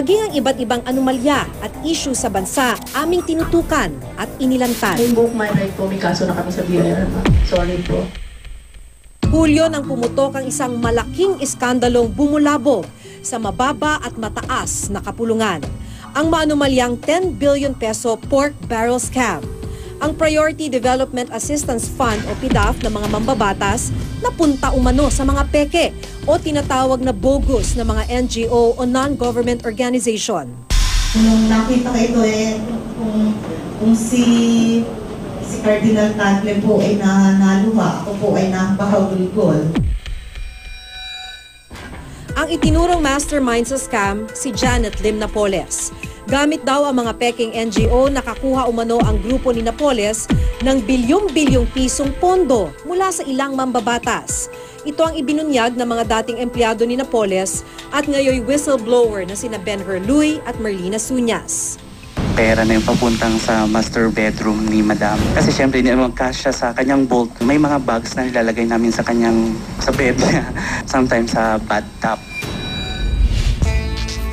Maging ang iba't ibang anomalya at issue sa bansa aming tinutukan at inilantan. Invoke my right po, may kaso na kami sa BIR. Sorry po. Hulyo nang pumutok ang isang malaking iskandalong bumulabog sa mababa at mataas na kapulungan. Ang maanumalyang 10 billion peso pork barrel scam. Ang Priority Development Assistance Fund o PDAF ng mga mambabatas napunta umano sa mga peke o tinatawag na bogus na mga NGO o non-government organization. Nung nakita ko ito eh, kung, kung si si Cardinal Tagle po ay naluha, ako po ay napahagulgol. Ang itinurong mastermind sa scam, si Janet Lim Napoles. Gamit daw ang mga peking NGO, nakakuha umano ang grupo ni Napoles ng bilyong-bilyong pisong pondo mula sa ilang mambabatas. Ito ang ibinunyag ng mga dating empleyado ni Napoles at ngayoy whistleblower na sina Ben Herluy at Merlina Sunyas. pera na yung papuntang sa master bedroom ni Madam. Kasi syempre, hindi naman kasya sa kanyang bolt. May mga bags na nilalagay namin sa kanyang, sa bed niya. Sometimes sa bathtub.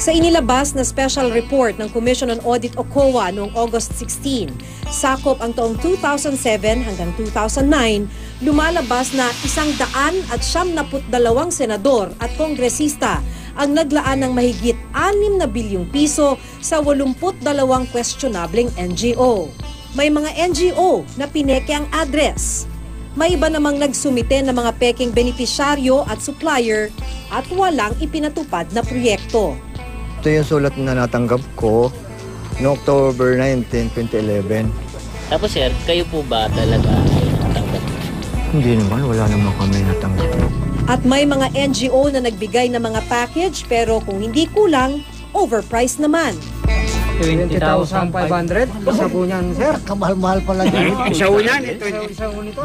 Sa inilabas na special report ng Commission on Audit o COA noong August 16, sakop ang taong 2007 hanggang 2009, lumalabas na isang daan at siyam dalawang senador at kongresista ang naglaan ng mahigit 6 na bilyong piso sa 82 questionableng NGO. May mga NGO na pineke ang address. May iba namang nagsumite ng mga peking benepisyaryo at supplier at walang ipinatupad na proyekto. Ito yung sulat na natanggap ko noong October 19, 2011. Tapos sir, kayo po ba talaga ay natanggap? Hindi naman, wala naman kami natanggap. At may mga NGO na nagbigay ng mga package pero kung hindi kulang, overpriced naman. 20,500 sa bunyan, sir. Kamahal-mahal pala yun. Isa unan, ito.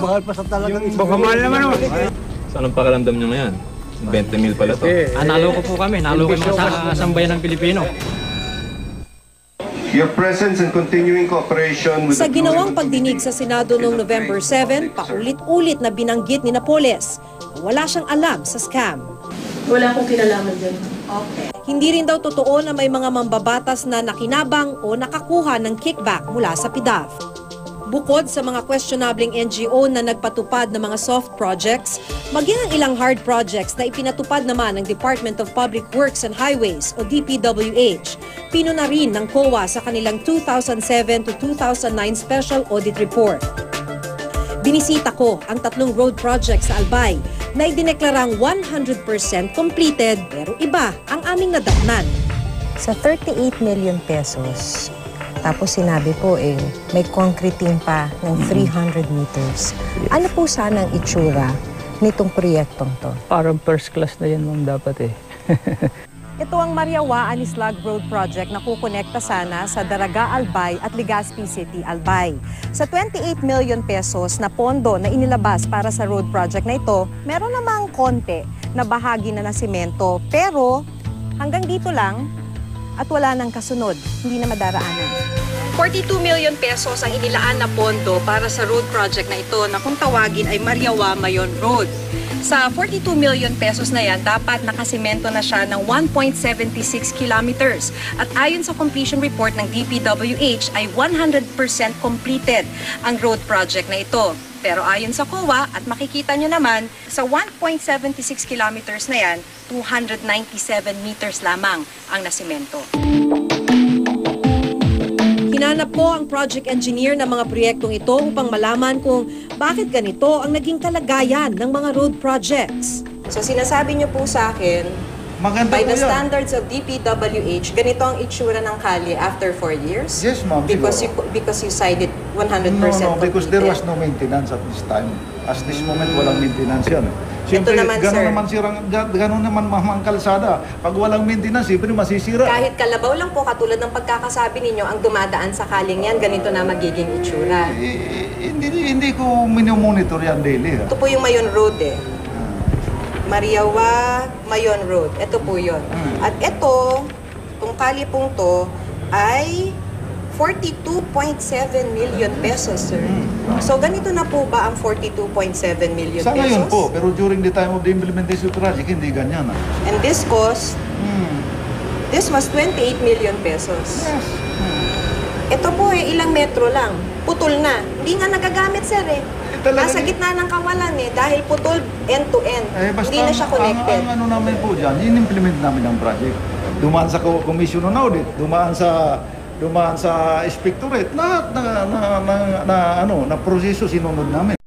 Mahal pa sa talagang Baka mahal naman oh. Saan ang pakiramdam nyo ngayon? 20 mil pala to. Ah, nalo ko po kami, nalo ko sa sambayan ng Pilipino. Your presence and continuing cooperation with Sa ginawang pagdinig sa Senado noong November 7, paulit-ulit na binanggit ni Napoles na wala siyang alam sa scam. Wala akong kinalaman dyan. Hindi rin daw totoo na may mga mambabatas na nakinabang o nakakuha ng kickback mula sa PIDAF. Bukod sa mga questionabling NGO na nagpatupad ng mga soft projects, maging ang ilang hard projects na ipinatupad naman ng Department of Public Works and Highways o DPWH, pino na rin ng COA sa kanilang 2007 to 2009 Special Audit Report. Binisita ko ang tatlong road projects sa Albay na idineklarang 100% completed pero iba ang aming nadatnan. Sa 38 million pesos, tapos sinabi po eh, may concreting pa ng 300 meters. Ano po sana ang itsura nitong proyektong to? Parang first class na yan, ma'am, dapat eh. Ito ang Mariawa Anislag Road Project na kukonekta sana sa Daraga Albay at Legazpi City, Albay. Sa 28 million pesos na pondo na inilabas para sa road project na ito, meron namang konti na bahagi na na simento pero hanggang dito lang at wala nang kasunod, hindi na madaraanan. 42 million pesos ang inilaan na pondo para sa road project na ito na kung tawagin ay Mariawa Mayon Road. Sa 42 million pesos na yan, dapat nakasimento na siya ng 1.76 kilometers. At ayon sa completion report ng DPWH ay 100% completed ang road project na ito. Pero ayon sa COA at makikita nyo naman, sa 1.76 kilometers na yan, 297 meters lamang ang nasimento. Hinanap ko ang project engineer ng mga proyektong ito upang malaman kung bakit ganito ang naging kalagayan ng mga road projects. So sinasabi niyo po sa akin, Maganda by po the yan. standards of DPWH, ganito ang itsura ng kalye after 4 years? Yes, ma'am, Because you, siguro. because you cited 100% No, no, because there was completed. no maintenance at this time. As this moment, walang maintenance yan. Siyempre, naman, gano'n sir. naman, sirang, ga- gano'n naman mamang kalsada. Pag walang maintenance, siyempre masisira. Kahit kalabaw lang po, katulad ng pagkakasabi ninyo, ang dumadaan sa kaling yan, ganito na magiging itsura. Eh, eh, hindi, hindi ko minomonitor yan daily. Ha? Ito po yung Mayon Road eh. Mariawa, Mayon Road. Ito po yun. Hmm. At ito, itong kali pong to, ay 42.7 million pesos, sir. So, ganito na po ba ang 42.7 million Hmm. Sa pesos? ngayon po, pero during the time of the implementation project, hindi ganyan. Ha? And this cost, Hmm. This was 28 million pesos. Ito po eh, ilang metro lang. Putol na. Hindi nga nagagamit, sir eh. Talaga Nasa gitna ng kawalan eh, dahil putol end-to-end. Eh, basta Hindi na siya connected. Ang, ang ano namin po dyan, in-implement namin ang project. Dumaan sa co- Commission on Audit, dumaan sa dumaan sa inspectorate, lahat na, na, na, na, ano, na proseso sinunod namin.